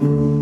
Mm-hmm.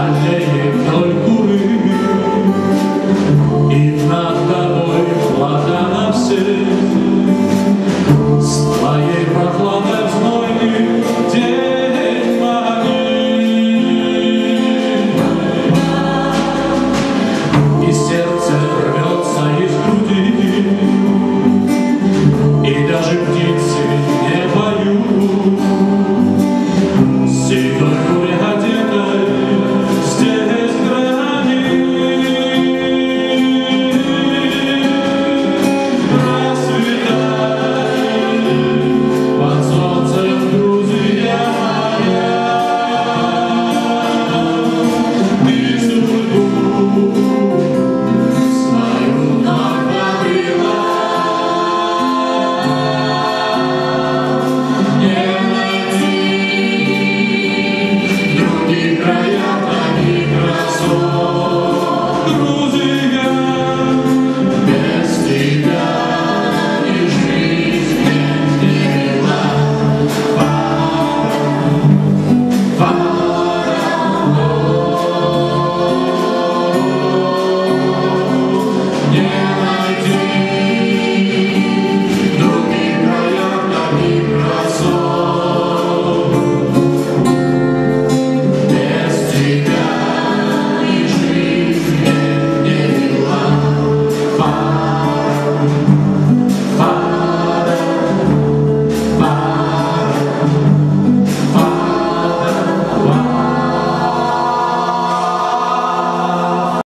Allez, dans le Senhor.